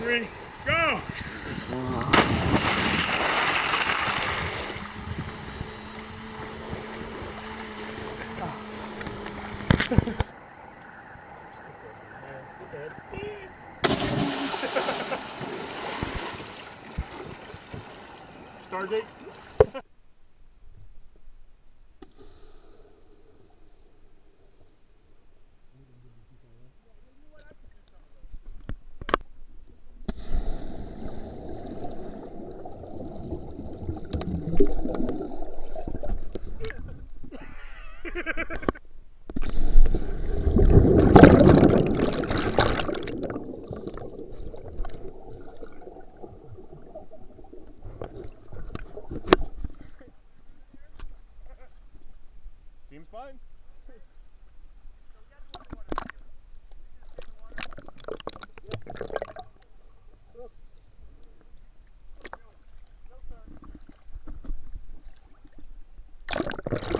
three, go! Start Seems fine. you